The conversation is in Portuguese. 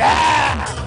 Yeah!